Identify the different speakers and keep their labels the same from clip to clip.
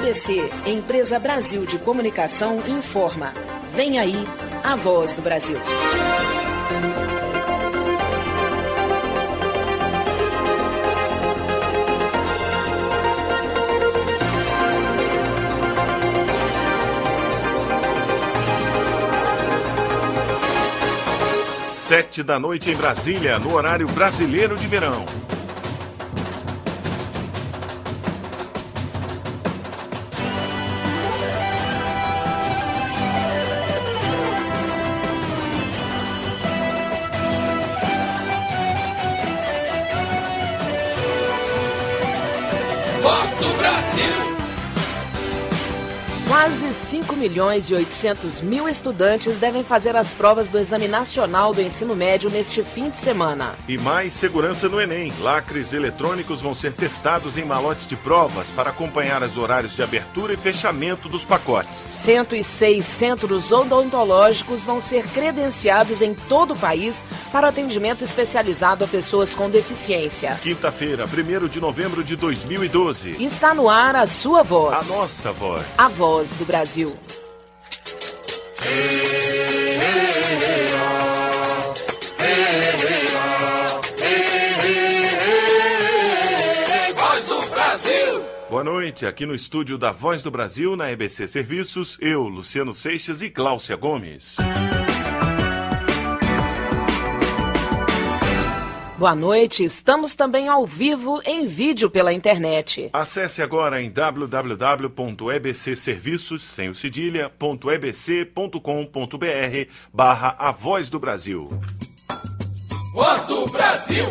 Speaker 1: EBC, Empresa Brasil de Comunicação, informa. Vem aí a voz do Brasil.
Speaker 2: Sete da noite em Brasília, no horário brasileiro de verão. Two.
Speaker 1: Quase 5 milhões e 800 mil estudantes devem fazer as provas do Exame Nacional do Ensino Médio neste fim de semana.
Speaker 2: E mais segurança no Enem. Lacres eletrônicos vão ser testados em malotes de provas para acompanhar os horários de abertura e fechamento dos pacotes.
Speaker 1: 106 centros odontológicos vão ser credenciados em todo o país para atendimento especializado a pessoas com deficiência.
Speaker 2: Quinta-feira, 1 de novembro de 2012.
Speaker 1: Está no ar a sua voz.
Speaker 2: A nossa voz.
Speaker 1: A voz do Brasil.
Speaker 2: Voz do Brasil. Boa noite, aqui no estúdio da Voz do Brasil, na EBC Serviços, eu, Luciano Seixas e Cláudia Gomes.
Speaker 1: Boa noite, estamos também ao vivo em vídeo pela internet.
Speaker 2: Acesse agora em www.ebcserviços, sem o cedilha.ebc.com.br barra A Voz do Brasil.
Speaker 1: Voz do Brasil!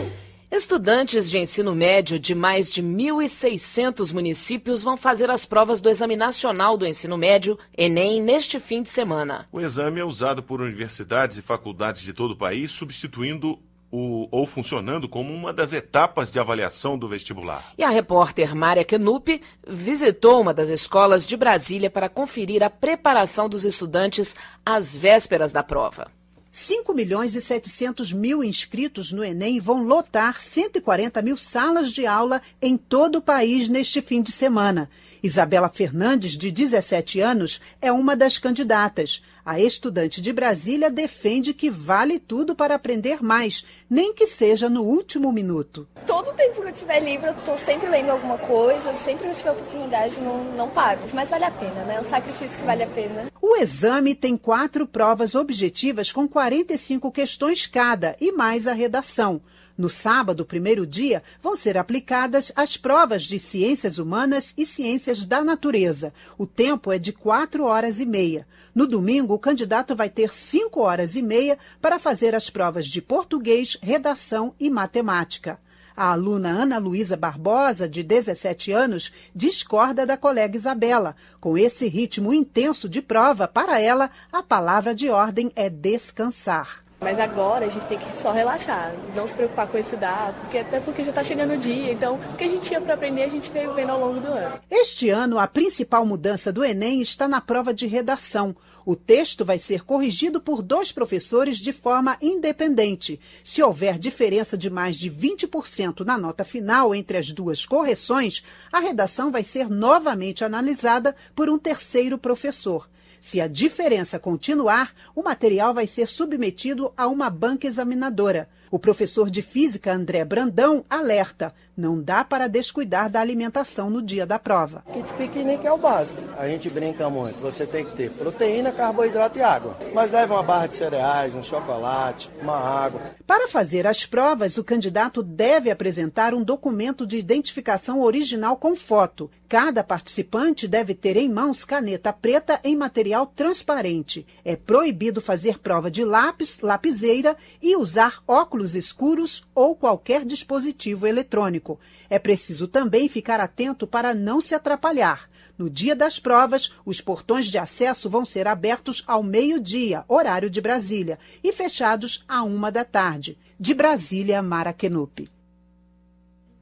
Speaker 1: Estudantes de ensino médio de mais de 1.600 municípios vão fazer as provas do Exame Nacional do Ensino Médio, Enem, neste fim de semana.
Speaker 2: O exame é usado por universidades e faculdades de todo o país, substituindo o, ou funcionando como uma das etapas de avaliação do vestibular.
Speaker 1: E a repórter Mária Kenup visitou uma das escolas de Brasília para conferir a preparação dos estudantes às vésperas da prova.
Speaker 3: 5 milhões e 700 mil inscritos no Enem vão lotar 140 mil salas de aula em todo o país neste fim de semana. Isabela Fernandes, de 17 anos, é uma das candidatas. A estudante de Brasília defende que vale tudo para aprender mais, nem que seja no último minuto.
Speaker 4: Todo tempo que eu tiver livre, eu estou sempre lendo alguma coisa, sempre que eu tiver oportunidade, não, não paro. Mas vale a pena, né? É um sacrifício que vale a pena.
Speaker 3: O exame tem quatro provas objetivas com 45 questões cada e mais a redação. No sábado, primeiro dia, vão ser aplicadas as provas de ciências humanas e ciências da natureza. O tempo é de quatro horas e meia. No domingo, o candidato vai ter cinco horas e meia para fazer as provas de português, redação e matemática. A aluna Ana Luísa Barbosa, de 17 anos, discorda da colega Isabela. Com esse ritmo intenso de prova, para ela, a palavra de ordem é descansar.
Speaker 4: Mas agora a gente tem que só relaxar, não se preocupar com esse dado, porque até porque já está chegando o dia. Então, o que a gente tinha para aprender, a gente veio vendo ao longo do ano.
Speaker 3: Este ano, a principal mudança do Enem está na prova de redação. O texto vai ser corrigido por dois professores de forma independente. Se houver diferença de mais de 20% na nota final entre as duas correções, a redação vai ser novamente analisada por um terceiro professor. Se a diferença continuar, o material vai ser submetido a uma banca examinadora. O professor de física André Brandão alerta: não dá para descuidar da alimentação no dia da prova.
Speaker 5: Kit piquenique é o básico. A gente brinca muito. Você tem que ter proteína, carboidrato e água. Mas leva uma barra de cereais, um chocolate, uma água.
Speaker 3: Para fazer as provas, o candidato deve apresentar um documento de identificação original com foto. Cada participante deve ter em mãos caneta preta em material transparente. É proibido fazer prova de lápis, lapiseira e usar óculos escuros ou qualquer dispositivo eletrônico. É preciso também ficar atento para não se atrapalhar. No dia das provas, os portões de acesso vão ser abertos ao meio-dia, horário de Brasília, e fechados à uma da tarde. De Brasília, Mara Kenup.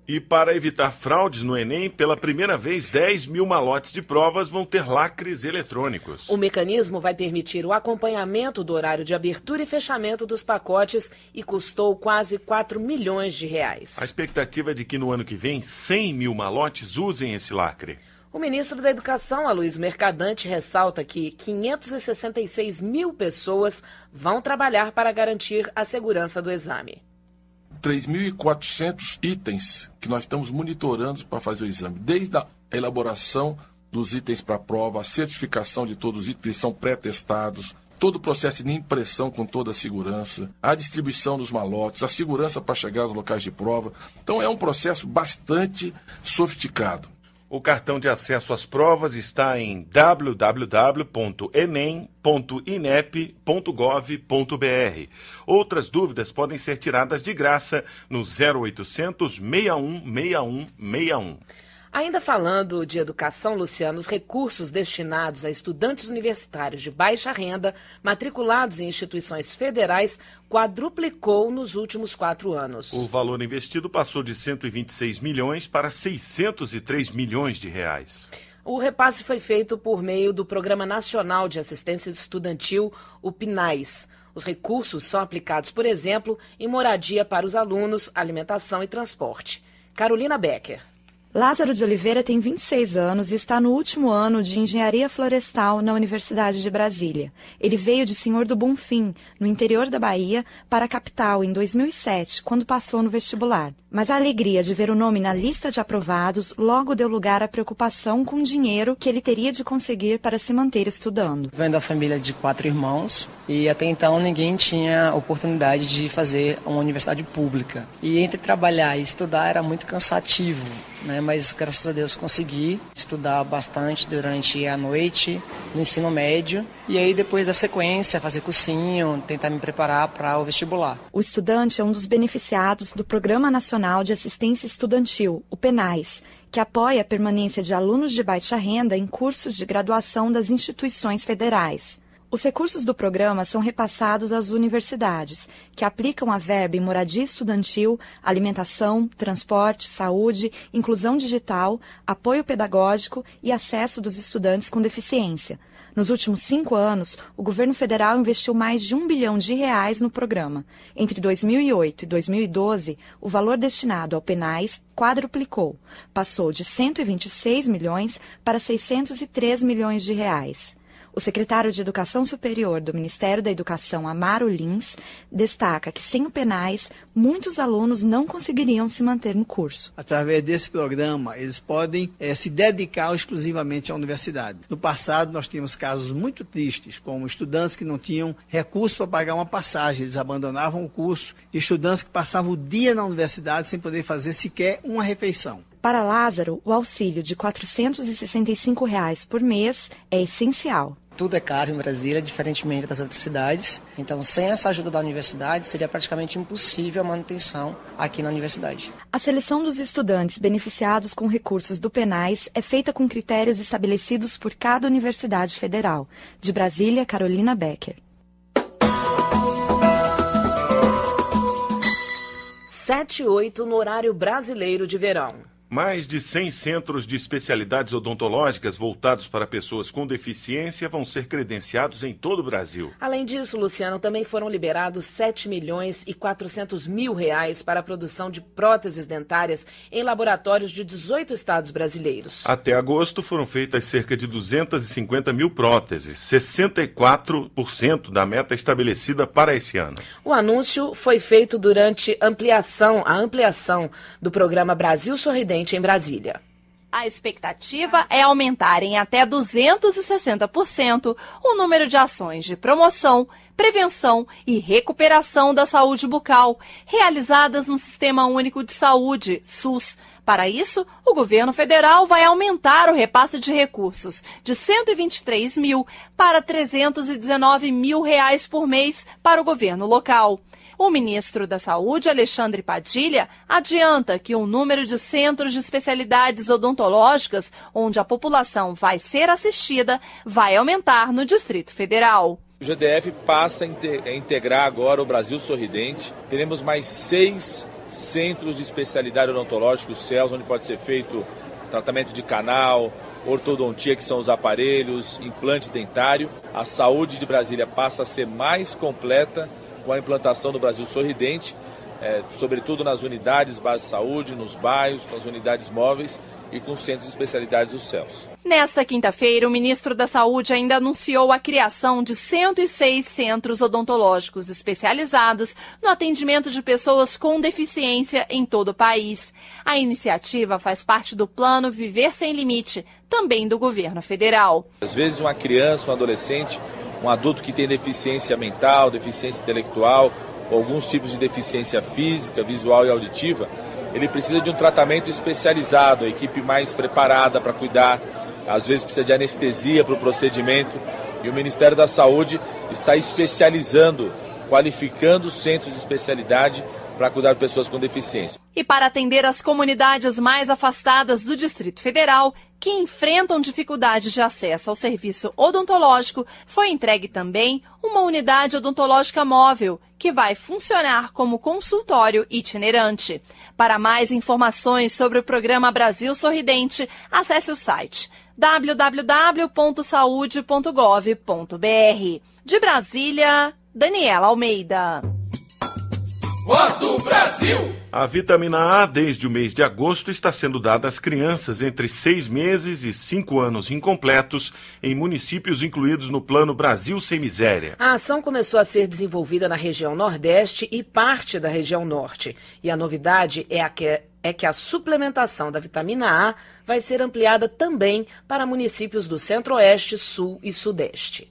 Speaker 2: E para evitar fraudes no Enem, pela primeira vez, 10 mil malotes de provas vão ter lacres eletrônicos.
Speaker 1: O mecanismo vai permitir o acompanhamento do horário de abertura e fechamento dos pacotes e custou quase 4 milhões de reais.
Speaker 2: A expectativa é de que no ano que vem, 100 mil malotes usem esse lacre.
Speaker 1: O ministro da Educação, Aloysio Mercadante, ressalta que 566 mil pessoas vão trabalhar para garantir a segurança do exame.
Speaker 6: 3.400 itens que nós estamos monitorando para fazer o exame, desde a elaboração dos itens para a prova, a certificação de todos os itens, eles são pré-testados, todo o processo de impressão com toda a segurança, a distribuição dos malotes, a segurança para chegar aos locais de prova. Então é um processo bastante sofisticado.
Speaker 2: O cartão de acesso às provas está em www.enem.inep.gov.br. Outras dúvidas podem ser tiradas de graça no 0800 61 61 61.
Speaker 1: Ainda falando de educação, Luciano, os recursos destinados a estudantes universitários de baixa renda matriculados em instituições federais quadruplicou nos últimos quatro anos.
Speaker 2: O valor investido passou de 126 milhões para 603 milhões de reais.
Speaker 1: O repasse foi feito por meio do Programa Nacional de Assistência Estudantil, o PNAES. Os recursos são aplicados, por exemplo, em moradia para os alunos, alimentação e transporte. Carolina Becker.
Speaker 7: Lázaro de Oliveira tem 26 anos e está no último ano de Engenharia Florestal na Universidade de Brasília. Ele veio de Senhor do Bonfim, no interior da Bahia, para a capital em 2007, quando passou no vestibular. Mas a alegria de ver o nome na lista de aprovados logo deu lugar à preocupação com o dinheiro que ele teria de conseguir para se manter estudando.
Speaker 8: Venho da família de quatro irmãos e até então ninguém tinha oportunidade de fazer uma universidade pública. E entre trabalhar e estudar era muito cansativo né? Mas graças a Deus consegui estudar bastante durante a noite no ensino médio e aí depois da sequência fazer cursinho, tentar me preparar para o vestibular.
Speaker 7: O estudante é um dos beneficiados do Programa Nacional de Assistência Estudantil, o PENAIS, que apoia a permanência de alunos de baixa renda em cursos de graduação das instituições federais. Os recursos do programa são repassados às universidades, que aplicam a verba em moradia estudantil, alimentação, transporte, saúde, inclusão digital, apoio pedagógico e acesso dos estudantes com deficiência. Nos últimos cinco anos, o governo federal investiu mais de um bilhão de reais no programa. Entre 2008 e 2012, o valor destinado ao penais quadruplicou, passou de 126 milhões para 603 milhões de reais. O secretário de Educação Superior do Ministério da Educação, Amaro Lins, destaca que sem o penais, muitos alunos não conseguiriam se manter no curso.
Speaker 9: Através desse programa, eles podem é, se dedicar exclusivamente à universidade. No passado, nós tínhamos casos muito tristes, como estudantes que não tinham recurso para pagar uma passagem, eles abandonavam o curso, e estudantes que passavam o dia na universidade sem poder fazer sequer uma refeição.
Speaker 7: Para Lázaro, o auxílio de 465 reais por mês é essencial
Speaker 8: tudo é caro em Brasília, diferentemente das outras cidades. Então, sem essa ajuda da universidade, seria praticamente impossível a manutenção aqui na universidade.
Speaker 7: A seleção dos estudantes beneficiados com recursos do Penais é feita com critérios estabelecidos por cada universidade federal. De Brasília, Carolina Becker.
Speaker 1: Sete e oito no horário brasileiro de verão.
Speaker 2: Mais de 100 centros de especialidades odontológicas voltados para pessoas com deficiência vão ser credenciados em todo o Brasil.
Speaker 1: Além disso, Luciano, também foram liberados 7 milhões e 400 mil reais para a produção de próteses dentárias em laboratórios de 18 estados brasileiros.
Speaker 2: Até agosto foram feitas cerca de 250 mil próteses, 64% da meta estabelecida para esse ano.
Speaker 1: O anúncio foi feito durante ampliação, a ampliação do programa Brasil Sorridente em Brasília.
Speaker 10: A expectativa é aumentar em até 260% o número de ações de promoção, prevenção e recuperação da saúde bucal realizadas no Sistema Único de Saúde, SUS. Para isso, o governo federal vai aumentar o repasse de recursos de 123 mil para 319 mil reais por mês para o governo local. O ministro da Saúde, Alexandre Padilha, adianta que o número de centros de especialidades odontológicas onde a população vai ser assistida vai aumentar no Distrito Federal.
Speaker 11: O GDF passa a integrar agora o Brasil Sorridente. Teremos mais seis centros de especialidade odontológica, os CELS, onde pode ser feito tratamento de canal, ortodontia, que são os aparelhos, implante dentário. A saúde de Brasília passa a ser mais completa com a implantação do Brasil Sorridente, é, sobretudo nas unidades base de saúde, nos bairros, com as unidades móveis e com os centros de especialidades dos céus.
Speaker 10: Nesta quinta-feira, o ministro da Saúde ainda anunciou a criação de 106 centros odontológicos especializados no atendimento de pessoas com deficiência em todo o país. A iniciativa faz parte do plano Viver Sem Limite, também do governo federal.
Speaker 11: Às vezes, uma criança, um adolescente, um adulto que tem deficiência mental, deficiência intelectual, alguns tipos de deficiência física, visual e auditiva, ele precisa de um tratamento especializado, a equipe mais preparada para cuidar, às vezes precisa de anestesia para o procedimento, e o Ministério da Saúde está especializando, qualificando os centros de especialidade para cuidar de pessoas com deficiência.
Speaker 10: E para atender as comunidades mais afastadas do Distrito Federal, que enfrentam dificuldade de acesso ao serviço odontológico, foi entregue também uma unidade odontológica móvel, que vai funcionar como consultório itinerante. Para mais informações sobre o programa Brasil Sorridente, acesse o site www.saude.gov.br. De Brasília, Daniela Almeida.
Speaker 2: Voz do Brasil! A vitamina A, desde o mês de agosto, está sendo dada às crianças entre seis meses e cinco anos incompletos em municípios incluídos no Plano Brasil Sem Miséria.
Speaker 1: A ação começou a ser desenvolvida na região Nordeste e parte da região Norte. E a novidade é a que é que a suplementação da vitamina A vai ser ampliada também para municípios do Centro-Oeste, Sul e Sudeste.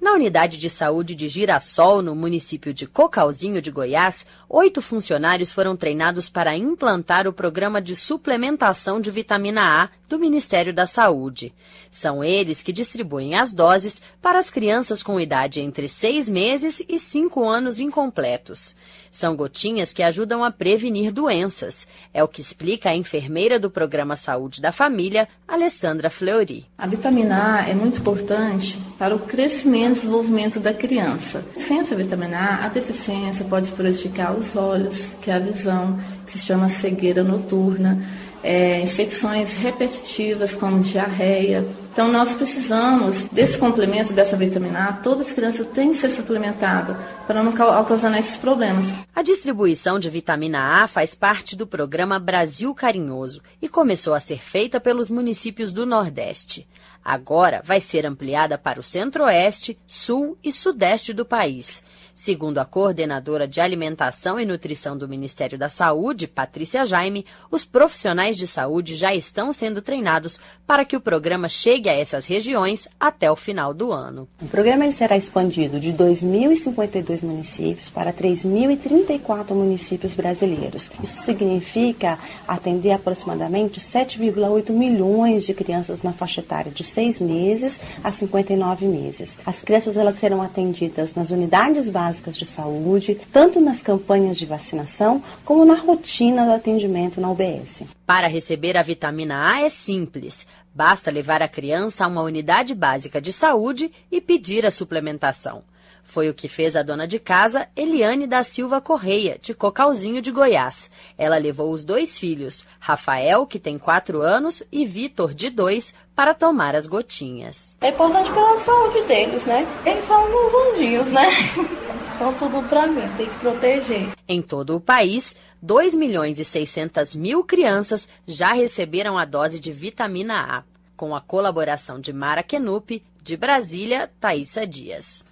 Speaker 12: Na unidade de saúde de Girassol, no município de Cocalzinho de Goiás, oito funcionários foram treinados para implantar o programa de suplementação de vitamina A do Ministério da Saúde. São eles que distribuem as doses para as crianças com idade entre seis meses e cinco anos incompletos. São gotinhas que ajudam a prevenir doenças. É o que explica a enfermeira do programa Saúde da Família, Alessandra Fleury.
Speaker 13: A vitamina A é muito importante para o crescimento e desenvolvimento da criança. Sem essa vitamina A, a deficiência pode prejudicar os olhos, que é a visão, que se chama cegueira noturna é, infecções repetitivas como diarreia. Então nós precisamos desse complemento dessa vitamina A. Todas as crianças têm que ser suplementadas para não causar esses problemas.
Speaker 12: A distribuição de vitamina A faz parte do programa Brasil Carinhoso e começou a ser feita pelos municípios do Nordeste. Agora vai ser ampliada para o Centro-Oeste, Sul e Sudeste do país. Segundo a coordenadora de Alimentação e Nutrição do Ministério da Saúde, Patrícia Jaime, os profissionais de saúde já estão sendo treinados para que o programa chegue a essas regiões até o final do ano.
Speaker 14: O programa será expandido de 2.052 municípios para 3.034 municípios brasileiros. Isso significa atender aproximadamente 7,8 milhões de crianças na faixa etária de 6 meses a 59 meses. As crianças elas serão atendidas nas unidades básicas básicas de saúde, tanto nas campanhas de vacinação como na rotina do atendimento na UBS.
Speaker 12: Para receber a vitamina A é simples. Basta levar a criança a uma unidade básica de saúde e pedir a suplementação. Foi o que fez a dona de casa, Eliane da Silva Correia, de Cocalzinho de Goiás. Ela levou os dois filhos, Rafael, que tem quatro anos, e Vitor, de dois, para tomar as gotinhas.
Speaker 4: É importante pela saúde deles, né? Eles são uns anjinhos, né? são tudo para mim, tem que proteger.
Speaker 12: Em todo o país, 2 milhões e 600 mil crianças já receberam a dose de vitamina A. Com a colaboração de Mara Kenup, de Brasília, Thaisa Dias.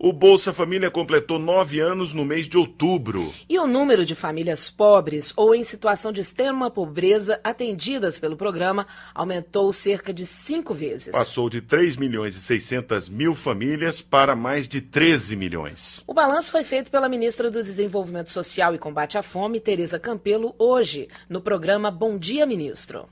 Speaker 2: O Bolsa Família completou nove anos no mês de outubro.
Speaker 1: E o número de famílias pobres ou em situação de extrema pobreza atendidas pelo programa aumentou cerca de cinco vezes.
Speaker 2: Passou de 3 milhões e 600 mil famílias para mais de 13 milhões.
Speaker 1: O balanço foi feito pela ministra do Desenvolvimento Social e Combate à Fome, Tereza Campelo, hoje, no programa Bom Dia Ministro.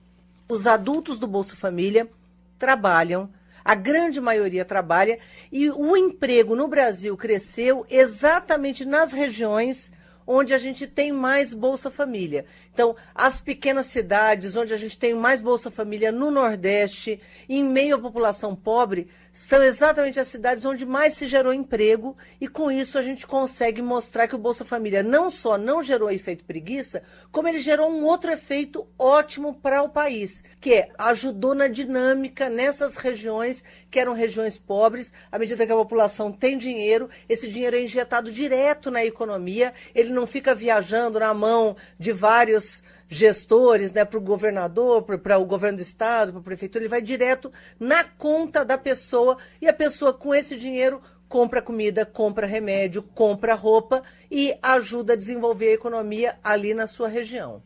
Speaker 15: Os adultos do Bolsa Família trabalham a grande maioria trabalha e o emprego no Brasil cresceu exatamente nas regiões onde a gente tem mais Bolsa Família. Então, as pequenas cidades onde a gente tem mais Bolsa Família no Nordeste, em meio à população pobre, são exatamente as cidades onde mais se gerou emprego e com isso a gente consegue mostrar que o Bolsa Família não só não gerou efeito preguiça, como ele gerou um outro efeito ótimo para o país, que é ajudou na dinâmica nessas regiões que eram regiões pobres, à medida que a população tem dinheiro, esse dinheiro é injetado direto na economia, ele não fica viajando na mão de vários gestores, né, para o governador, para o governo do estado, para a prefeitura, ele vai direto na conta da pessoa e a pessoa com esse dinheiro compra comida, compra remédio, compra roupa e ajuda a desenvolver a economia ali na sua região.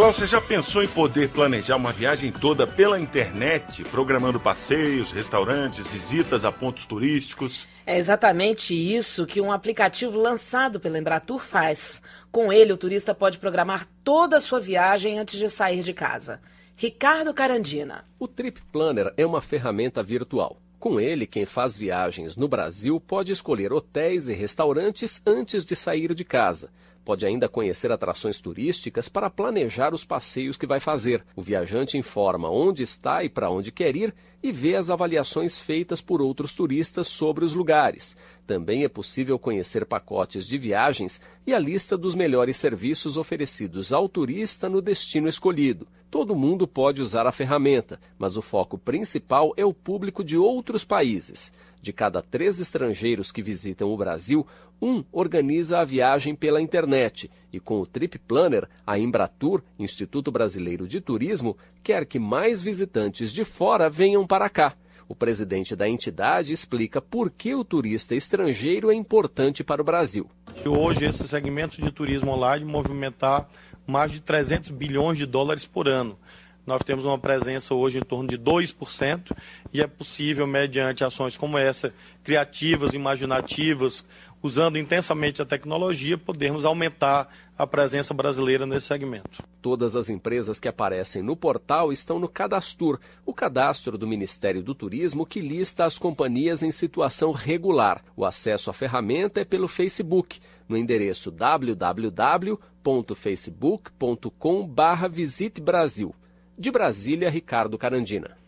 Speaker 2: Cláudia, você já pensou em poder planejar uma viagem toda pela internet, programando passeios, restaurantes, visitas a pontos turísticos?
Speaker 1: É exatamente isso que um aplicativo lançado pela Embratur faz. Com ele, o turista pode programar toda a sua viagem antes de sair de casa. Ricardo Carandina.
Speaker 16: O Trip Planner é uma ferramenta virtual. Com ele, quem faz viagens no Brasil pode escolher hotéis e restaurantes antes de sair de casa Pode ainda conhecer atrações turísticas para planejar os passeios que vai fazer. O viajante informa onde está e para onde quer ir e vê as avaliações feitas por outros turistas sobre os lugares. Também é possível conhecer pacotes de viagens e a lista dos melhores serviços oferecidos ao turista no destino escolhido. Todo mundo pode usar a ferramenta, mas o foco principal é o público de outros países. De cada três estrangeiros que visitam o Brasil, um organiza a viagem pela internet e com o Trip Planner, a Embratur, Instituto Brasileiro de Turismo, quer que mais visitantes de fora venham para cá. O presidente da entidade explica por que o turista estrangeiro é importante para o Brasil.
Speaker 17: Hoje, esse segmento de turismo online movimentar mais de 300 bilhões de dólares por ano. Nós temos uma presença hoje em torno de 2% e é possível, mediante ações como essa, criativas, imaginativas, usando intensamente a tecnologia, podermos aumentar a presença brasileira nesse segmento.
Speaker 16: Todas as empresas que aparecem no portal estão no Cadastur, o cadastro do Ministério do Turismo que lista as companhias em situação regular. O acesso à ferramenta é pelo Facebook, no endereço www.facebook.com/visitebrasil. De Brasília, Ricardo Carandina.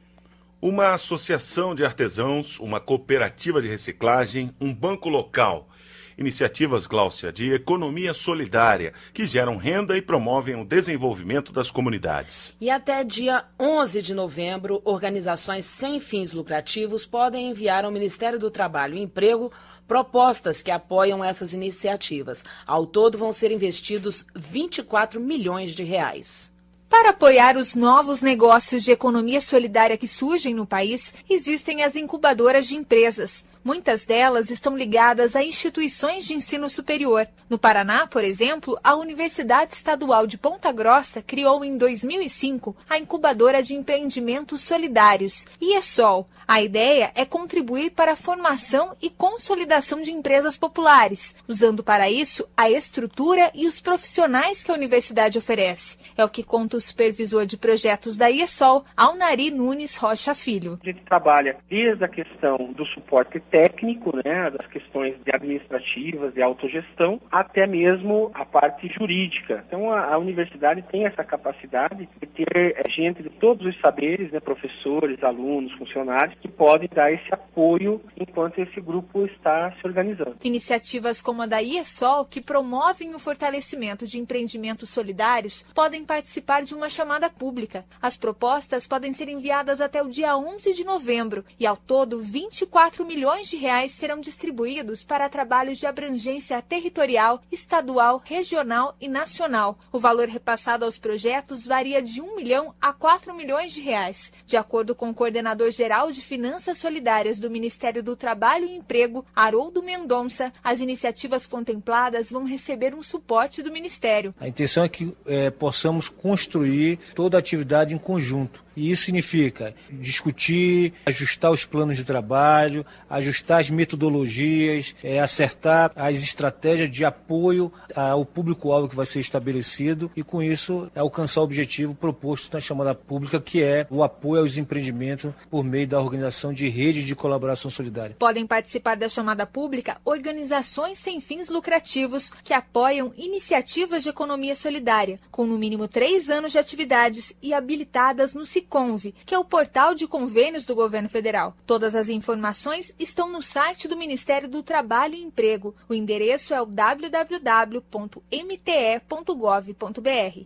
Speaker 2: Uma associação de artesãos, uma cooperativa de reciclagem, um banco local Iniciativas, Gláucia, de economia solidária, que geram renda e promovem o desenvolvimento das comunidades.
Speaker 1: E até dia 11 de novembro, organizações sem fins lucrativos podem enviar ao Ministério do Trabalho e Emprego propostas que apoiam essas iniciativas. Ao todo, vão ser investidos 24 milhões de reais.
Speaker 18: Para apoiar os novos negócios de economia solidária que surgem no país, existem as incubadoras de empresas. Muitas delas estão ligadas a instituições de ensino superior. No Paraná, por exemplo, a Universidade Estadual de Ponta Grossa criou em 2005 a incubadora de empreendimentos solidários, IESOL. A ideia é contribuir para a formação e consolidação de empresas populares, usando para isso a estrutura e os profissionais que a universidade oferece. É o que conta o supervisor de projetos da IESOL, Alnari Nunes Rocha Filho.
Speaker 19: A gente trabalha desde a questão do suporte técnico, né, das questões administrativas, de autogestão, até mesmo a parte jurídica. Então, a, a universidade tem essa capacidade de ter é, gente de todos os saberes, né, professores, alunos, funcionários, que podem dar esse apoio enquanto esse grupo está se organizando.
Speaker 18: Iniciativas como a da IESOL, que promovem o fortalecimento de empreendimentos solidários, podem participar de uma chamada pública. As propostas podem ser enviadas até o dia 11 de novembro e, ao todo, 24 milhões milhões de reais serão distribuídos para trabalhos de abrangência territorial, estadual, regional e nacional. O valor repassado aos projetos varia de 1 milhão a 4 milhões de reais. De acordo com o coordenador geral de Finanças Solidárias do Ministério do Trabalho e Emprego, Haroldo Mendonça, as iniciativas contempladas vão receber um suporte do Ministério.
Speaker 20: A intenção é que é, possamos construir toda a atividade em conjunto. E isso significa discutir, ajustar os planos de trabalho, ajustar as metodologias, é, acertar as estratégias de apoio ao público-alvo que vai ser estabelecido e, com isso, alcançar o objetivo proposto na chamada pública, que é o apoio aos empreendimentos por meio da organização de rede de colaboração solidária.
Speaker 18: Podem participar da chamada pública organizações sem fins lucrativos que apoiam iniciativas de economia solidária, com no mínimo três anos de atividades e habilitadas no Siconve, que é o portal de convênios do governo federal. Todas as informações estão no site do Ministério do Trabalho e Emprego. O endereço é o www.mte.gov.br.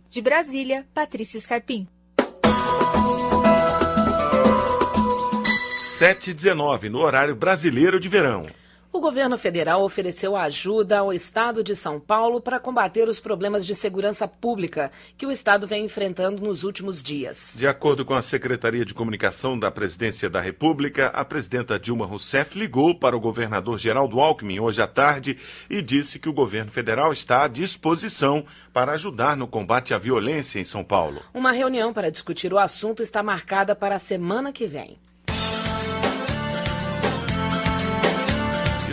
Speaker 18: De Brasília, Patrícia Scarpim.
Speaker 2: 7h19, no horário brasileiro de verão.
Speaker 1: O governo federal ofereceu ajuda ao estado de São Paulo para combater os problemas de segurança pública que o estado vem enfrentando nos últimos dias.
Speaker 2: De acordo com a Secretaria de Comunicação da Presidência da República, a presidenta Dilma Rousseff ligou para o governador Geraldo Alckmin hoje à tarde e disse que o governo federal está à disposição para ajudar no combate à violência em São Paulo.
Speaker 1: Uma reunião para discutir o assunto está marcada para a semana que vem.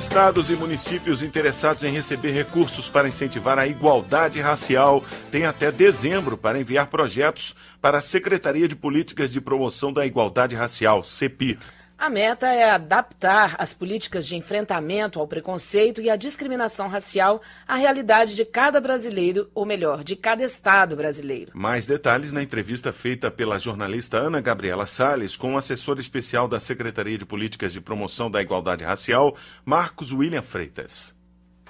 Speaker 2: Estados e municípios interessados em receber recursos para incentivar a igualdade racial têm até dezembro para enviar projetos para a Secretaria de Políticas de Promoção da Igualdade Racial, CEPIR.
Speaker 1: A meta é adaptar as políticas de enfrentamento ao preconceito e à discriminação racial à realidade de cada brasileiro, ou melhor, de cada estado brasileiro.
Speaker 2: Mais detalhes na entrevista feita pela jornalista Ana Gabriela Sales com o assessor especial da Secretaria de Políticas de Promoção da Igualdade Racial, Marcos William Freitas.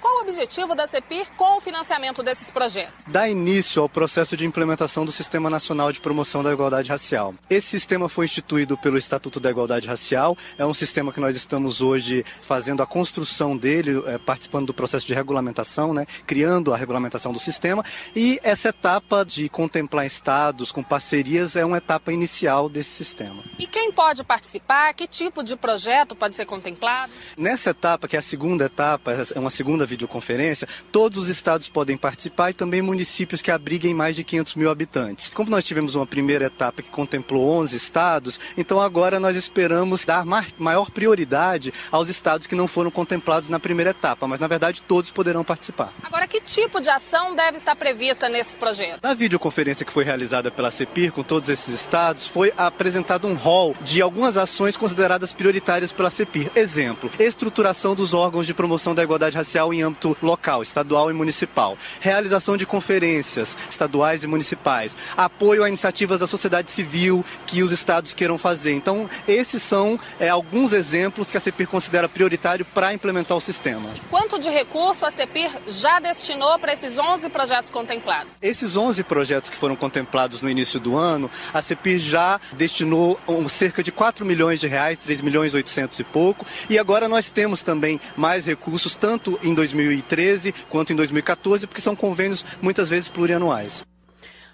Speaker 21: Qual o objetivo da CEPIR com o financiamento desses projetos?
Speaker 22: Dá início ao processo de implementação do Sistema Nacional de Promoção da Igualdade Racial. Esse sistema foi instituído pelo Estatuto da Igualdade Racial, é um sistema que nós estamos hoje fazendo a construção dele, é, participando do processo de regulamentação, né, criando a regulamentação do sistema, e essa etapa de contemplar estados com parcerias é uma etapa inicial desse sistema.
Speaker 21: E quem pode participar? Que tipo de projeto pode ser contemplado?
Speaker 22: Nessa etapa, que é a segunda etapa, é uma segunda videoconferência, todos os estados podem participar e também municípios que abriguem mais de 500 mil habitantes. Como nós tivemos uma primeira etapa que contemplou 11 estados, então agora nós esperamos dar maior prioridade aos estados que não foram contemplados na primeira etapa, mas na verdade todos poderão participar.
Speaker 21: Agora, que tipo de ação deve estar prevista nesses projetos?
Speaker 22: Na videoconferência que foi realizada pela CEPIR com todos esses estados, foi apresentado um rol de algumas ações consideradas prioritárias pela CEPIR. Exemplo, estruturação dos órgãos de promoção da igualdade racial em âmbito local, estadual e municipal, realização de conferências estaduais e municipais, apoio a iniciativas da sociedade civil que os estados queiram fazer. Então, esses são é, alguns exemplos que a CEPIR considera prioritário para implementar o sistema.
Speaker 21: E quanto de recurso a CEPIR já destinou para esses 11 projetos contemplados?
Speaker 22: Esses 11 projetos que foram contemplados no início do ano, a CEPIR já destinou um, cerca de 4 milhões de reais, 3 milhões e 800 e pouco, e agora nós temos também mais recursos, tanto em 2020 2013 quanto em 2014, porque são convênios muitas vezes plurianuais.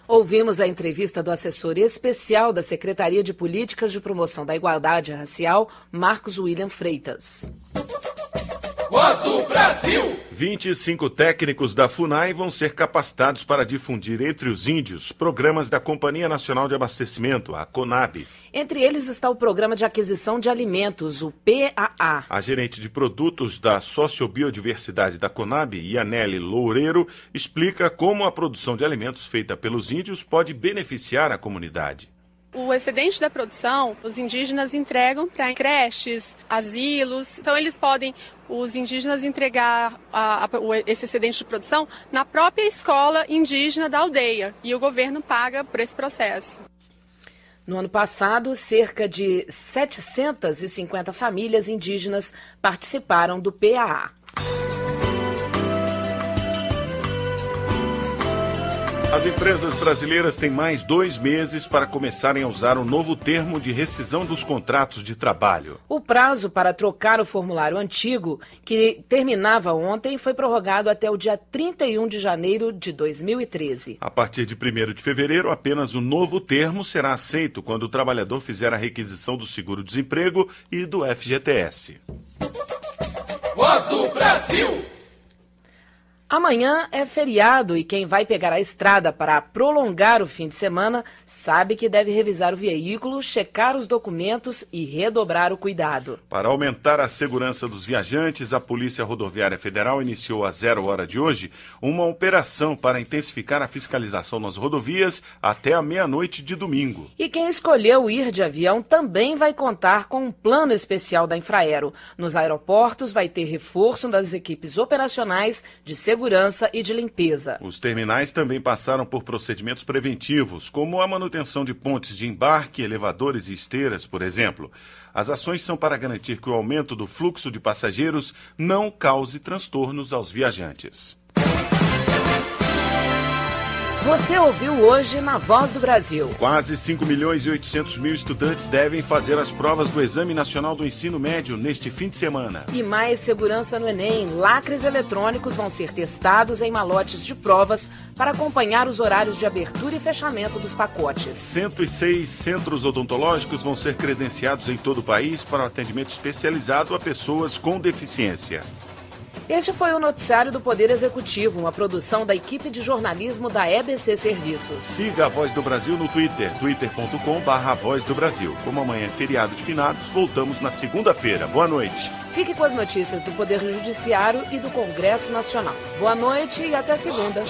Speaker 1: Ouvimos a entrevista do assessor especial da Secretaria de Políticas de Promoção da Igualdade Racial, Marcos William Freitas.
Speaker 2: Voz do Brasil! 25 técnicos da FUNAI vão ser capacitados para difundir entre os índios programas da Companhia Nacional de Abastecimento, a CONAB.
Speaker 1: Entre eles está o Programa de Aquisição de Alimentos, o PAA.
Speaker 2: A gerente de produtos da Sociobiodiversidade da CONAB, Ianelli Loureiro, explica como a produção de alimentos feita pelos índios pode beneficiar a comunidade.
Speaker 23: O excedente da produção, os indígenas entregam para creches, asilos. Então, eles podem, os indígenas, entregar a, a, esse excedente de produção na própria escola indígena da aldeia. E o governo paga por esse processo.
Speaker 1: No ano passado, cerca de 750 famílias indígenas participaram do PAA.
Speaker 2: As empresas brasileiras têm mais dois meses para começarem a usar o novo termo de rescisão dos contratos de trabalho.
Speaker 1: O prazo para trocar o formulário antigo, que terminava ontem, foi prorrogado até o dia 31 de janeiro de 2013.
Speaker 2: A partir de 1 de fevereiro, apenas o novo termo será aceito quando o trabalhador fizer a requisição do seguro-desemprego e do FGTS.
Speaker 1: Voz do Brasil! Amanhã é feriado e quem vai pegar a estrada para prolongar o fim de semana sabe que deve revisar o veículo, checar os documentos e redobrar o cuidado.
Speaker 2: Para aumentar a segurança dos viajantes, a Polícia Rodoviária Federal iniciou a zero hora de hoje uma operação para intensificar a fiscalização nas rodovias até a meia-noite de domingo.
Speaker 1: E quem escolheu ir de avião também vai contar com um plano especial da Infraero. Nos aeroportos vai ter reforço das equipes operacionais de segurança segurança e de limpeza.
Speaker 2: Os terminais também passaram por procedimentos preventivos, como a manutenção de pontes de embarque, elevadores e esteiras, por exemplo. As ações são para garantir que o aumento do fluxo de passageiros não cause transtornos aos viajantes.
Speaker 1: Você ouviu hoje na Voz do Brasil.
Speaker 2: Quase 5 milhões e 800 mil estudantes devem fazer as provas do Exame Nacional do Ensino Médio neste fim de semana.
Speaker 1: E mais segurança no Enem. Lacres eletrônicos vão ser testados em malotes de provas para acompanhar os horários de abertura e fechamento dos pacotes.
Speaker 2: 106 centros odontológicos vão ser credenciados em todo o país para o atendimento especializado a pessoas com deficiência.
Speaker 1: Este foi o noticiário do Poder Executivo, uma produção da equipe de jornalismo da EBC Serviços.
Speaker 2: Siga a Voz do Brasil no Twitter, twitter.com/barra Voz do Brasil. Como amanhã é feriado de finados, voltamos na segunda-feira. Boa noite.
Speaker 1: Fique com as notícias do Poder Judiciário e do Congresso Nacional. Boa noite e até segunda.